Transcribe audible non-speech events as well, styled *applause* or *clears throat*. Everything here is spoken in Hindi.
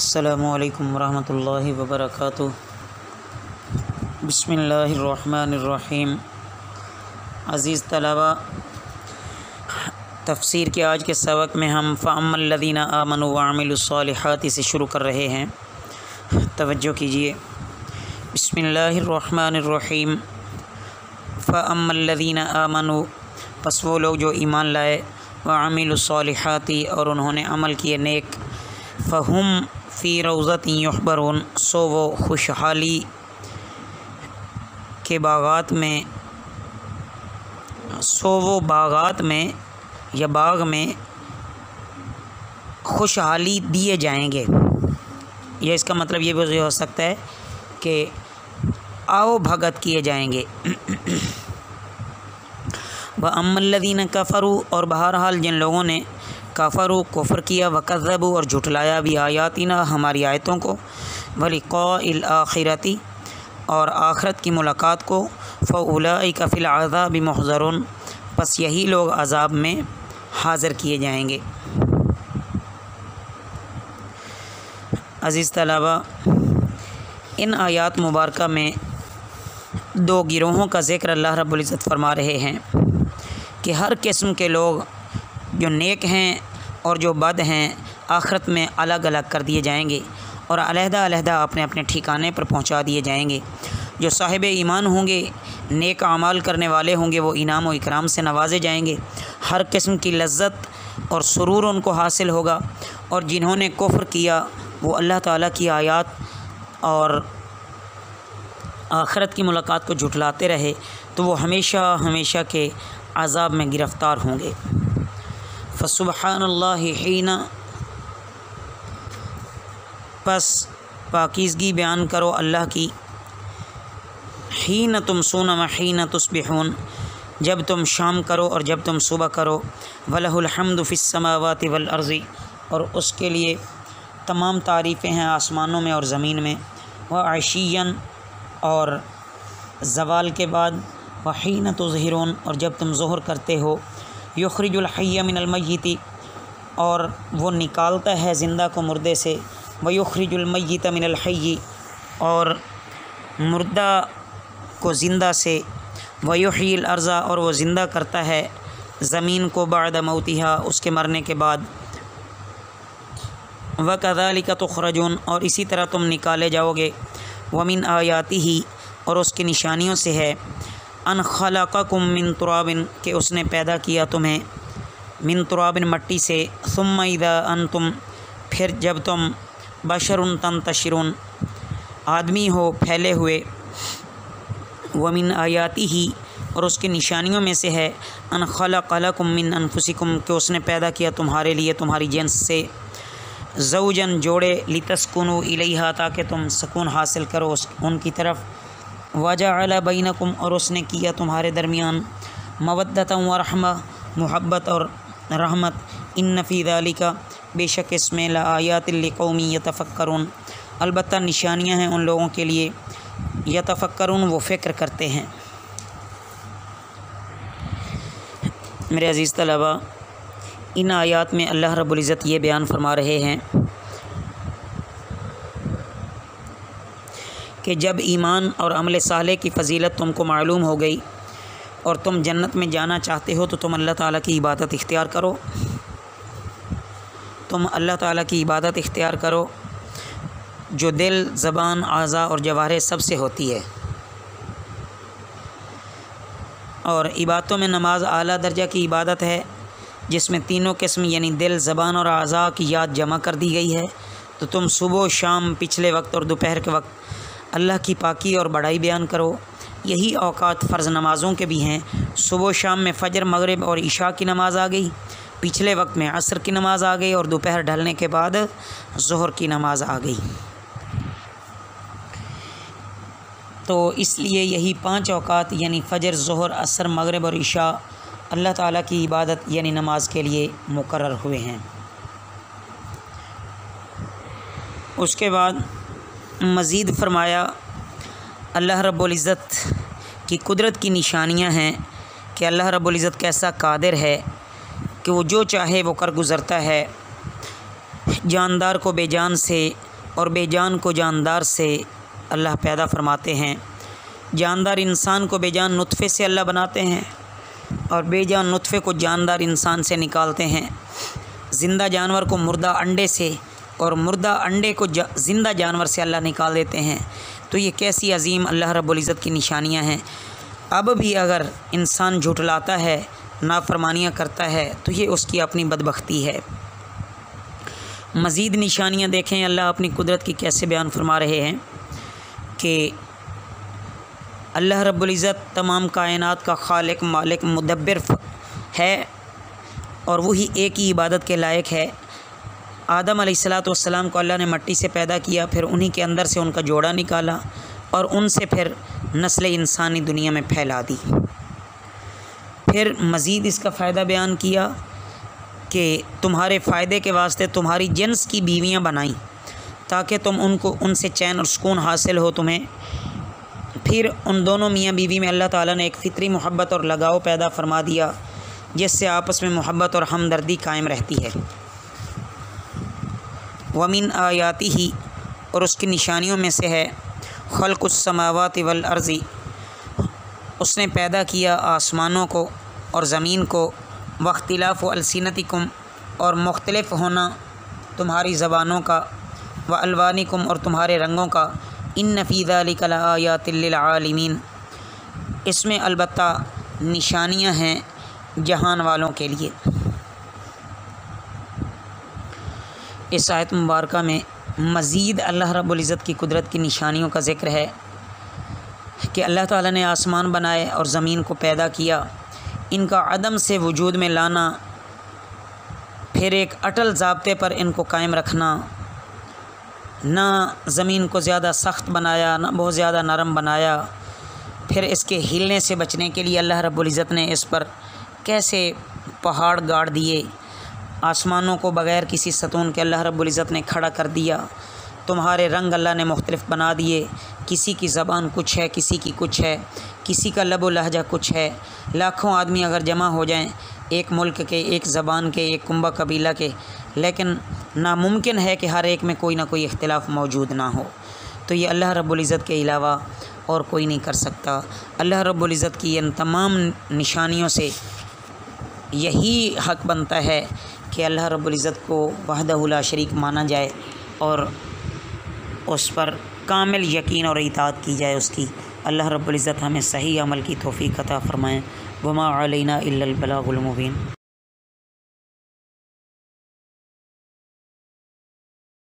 अस्सलामुअलैकुम वरहमतुल्लाहि वबरकातुह बिस्मिल्लाहिर्रहमानिर्रहीम अज़ीज़ तलबा तफसीर के आज के सबक में हम फ़ामल्लदीना आमन वामिलसालहत से शुरू कर रहे हैं तवज्जो कीजिए बिस्मिल्लाहिर्रहमानिर्रहीम फ़ामल्लदीना आमनु बस वो लोग जो ईमान लाए वामिलसालहती और उन्होंने अमल किए नेक फ़हुम फ़ी रोज़त यहबरून, सो वो खुशहाली के बागात में, सो वो बागात में या बाग में खुशहाली दिए जाएँगे। या इसका मतलब ये भी हो सकता है कि आओ भगत किए जाएँगे। *clears throat* व अमल्लदीन कफ़रू और बहरहाल जिन लोगों ने काफ़रू, कुफ़र किया वकज़बू और झुटलाया भी आयातिना हमारी आयतों को, वलिक़ाइल आखिरती और आखरत की मुलाकात को फ़ुलाई कफ़िल आज़ाब महज़रून बस यही लोग अजाब में हाज़िर किए जाएँगे। अज़ीज़ तलबा, इन आयात मुबारक में दो गिरोहों का ज़िक्र अल्लाह रब्बुल इज़्ज़त फरमा रहे हैं कि हर किस्म के लोग जो नेक हैं और जो बद हैं, आखरत में अलग अलग कर दिए जाएँगे और अलहदा अलहदा अपने अपने ठिकाने पर पहुँचा दिए जाएँगे। जो साहिब ईमान होंगे, नेक अमाल करने वाले होंगे, वो इनाम व इकराम से नवाजे जाएँगे। हर किस्म की लज्जत और सुरूर उनको हासिल होगा और जिन्होंने कुफ्र किया, वो अल्लाह ताला की आयत और आखरत की मुलाकात को झुटलाते रहे तो वो हमेशा हमेशा के अजाब में गिरफ़्तार होंगे। फ़सुबहानल्लाहीना बस पाकिज़गी बयान करो अल्लाह की। हीन तुम सोना हीन तस्बिहून। जब तुम शाम करो और जब तुम सुबह करो वलहमद फ़िसमावत वलअर्ज़ी और उसके लिए तमाम तारीफ़ें हैं आसमानों में और ज़मीन में। व आशियन और जवाल के बाद वही वहीन तजहरून। और जब तुम ज़हर करते हो युखरजुलहैया मिनलमयती और वो निकालता है ज़िंदा को मुर्दे से। व युखरजुलमयत मिनलहई और मुर्दा को ज़िंदा से। वयुहील अर्ज़ा, और वो ज़िंदा करता है ज़मीन को बाद मऊतिहा उसके मरने के बाद। व कदाली का तुखरजून, और इसी तरह तुम निकाले जाओगे। वमिन आयाति ही और उसकी निशानियों से है। अन खलाकुम मिन तुराबिन, के उसने पैदा किया तुम्हें मिन तुराबिन मट्टी से। सुम इदा अन तुम फिर जब तुम बशरुन तन तशरुन आदमी हो, फैले हुए वमिन आयाती ही और उसके निशानियों में से है, अन खला कलकुम मिन अनफुसिकुम, के उसने पैदा किया तुम्हारे लिए तुम्हारी जेंस से। जऊजन जोड़े, लितस्कुनु इलेहा, ताकि तुम सुकून हासिल करो उनकी तरफ़। वजा अला बैनकुम और उसने किया तुम्हारे दरमियान मवदत व रहमा, मोहब्बत और रहमत। इन नफ़ी का बेशक इसमें लायातकौमी यतफ़क्रून अलबत्त निशानियाँ हैं उन लोगों के लिए यतफ़क्रून वो फ़िक्र करते हैं। मेरे अज़ीज़ तलबा, इन आयात में अल्लाह रब्बुल इज़्ज़त ये बयान फरमा रहे हैं कि जब ईमान और अमल साले की फ़जीलत तुमको मालूम हो गई और तुम जन्नत में जाना चाहते हो तो तुम अल्लाह ताला की इबादत इख्तियार करो। तुम अल्लाह ताला की इबादत इख्तियार करो, जो दिल, ज़बान, आज़ा और जवाहर सबसे होती है। और इबादतों में नमाज़ आला दर्जा की इबादत है, जिसमें तीनों किस्म, यानी दिल, ज़बान और अज़ा की याद जमा कर दी गई है। तो तुम सुबह, शाम, पिछले वक्त और दोपहर के वक्त अल्लाह की पाकी और बड़ाई बयान करो। यही अवकात फ़र्ज़ नमाज़ों के भी हैं। सुबह शाम में फ़जर, मगरब और इशा की नमाज़ आ गई। पिछले वक्त में असर की नमाज़ आ गई और दोपहर ढलने के बाद जहर की नमाज़ आ गई। तो इसलिए यही पाँच अवकात यानी फ़जर, जहर, असर, मगरब और इशा अल्लाह ताला की इबादत, यानी नमाज़ के लिए मुकर हुए हैं। उसके बाद मज़ीद फरमाया, अल्लाह रब्बुल इज़्ज़त की कुदरत की निशानियाँ हैं कि अल्लाह रब्बुल इज़्ज़त कैसा कादिर है कि वो जो चाहे वो कर गुज़रता है। जानदार को बेजान से और बेजान को जानदार से अल्लाह पैदा फरमाते हैं। जानदार इंसान को बेजान नुतफ़े से अल्लाह बनाते हैं और बेजान नुतफ़े को जानदार इंसान से निकालते हैं। ज़िंदा जानवर को मुर्दा अंडे से और मुर्दा अंडे को ज़िंदा जानवर से अल्लाह निकाल देते हैं। तो ये कैसी अजीम अल्लाह रब्बुल इज़्ज़त की निशानियाँ हैं। अब भी अगर इंसान झुटलाता है, नाफरमानियाँ करता है तो ये उसकी अपनी बदबख्ती है। मज़ीद निशानियाँ देखें, अल्लाह अपनी कुदरत की कैसे बयान फरमा रहे हैं कि अल्लाह रब्बुल इज़्ज़त तमाम कायनात का खालिक, मालिक, मुदब्बिर है और वही एक ही इबादत के लायक है। आदम सलाम को अल्लाह ने मट्टी से पैदा किया, फिर उन्हीं के अंदर से उनका जोड़ा निकाला और उनसे फिर नस्ल इंसानी दुनिया में फैला दी। फिर मज़ीद इसका फ़ायदा बयान किया कि तुम्हारे फ़ायदे के वास्ते तुम्हारी जिन्स की बीवियाँ बनाई ताकि तुम उनको, उनसे चैन और सुकून हासिल हो तुम्हें। फिर उन दोनों मियाँ बीवी में अल्लाह ताला ने एक फ़ितरी मोहब्बत और लगाव पैदा फरमा दिया, जिससे आपस में मोहब्बत और हमदर्दी कायम रहती है। वमिन आयाती ही और उसकी निशानियों में से है खलकुसमावत वल अर्ज़ी। उसने पैदा किया आसमानों को और ज़मीन को, वख्तिलाफ़ अलसिनतिकुम, और मुख्तलफ़ होना तुम्हारी ज़बानों का, व अलवानिकुम और तुम्हारे रंगों का। इन नफ़ीज़ालिकलायातिलमीन इसमें अलबत् निशानियाँ हैं जहान वालों के लिए। इस आयत मुबारक में मज़ीद अल्लाह रब्ज़त की कुदरत की निशानियों का ज़िक्र है कि अल्लाह ताला ने आसमान बनाए और ज़मीन को पैदा किया। इनका अदम से वजूद में लाना, फिर एक अटल जबते पर इनको कायम रखना, ना ज़मीन को ज़्यादा सख्त बनाया, ना बहुत ज़्यादा नरम बनाया, फिर इसके हिलने से बचने के लिए अल्लाह रब्ज़त ने इस पर कैसे पहाड़ गाड़ दिए? आसमानों को बग़ैर किसी सतून के अल्लाह रब्ज़त ने खड़ा कर दिया। तुम्हारे रंग अल्लाह ने मुख्तलिफ़ बना दिए। किसी की ज़बान कुछ है, किसी की कुछ है। किसी का लब लहजा कुछ है। लाखों आदमी अगर जमा हो जाएँ, एक मुल्क के, एक ज़बान के, एक कुंबा कबीला के। लेकिन नामुमकिन है कि हर एक में कोई ना कोई इख्तलाफ मौजूद ना हो। तो ये अल्लाह रब्ज़त के अलावा और कोई नहीं कर सकता। अल्लाह रब्ज़त की इन तमाम निशानियों से यही हक बनता है कि अल्लाह रब्ज़त को वहदहुल्ला शरीक माना जाए और उस पर कामिल यकीन और इतात की जाए उसकी। अल्लाह रब्ज़त हमें सही अमल की तोफ़ी अता फ़रमाएँ। वमा अलैना इल्लल बलागुल मुबीन।